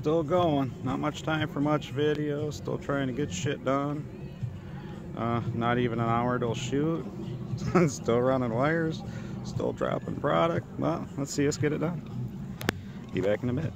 still going. Not much time for much video. Still trying to get shit done. Uh, not even an hour till shoot. still running wires. Still dropping product. Well, let's see us get it done. Be back in a bit.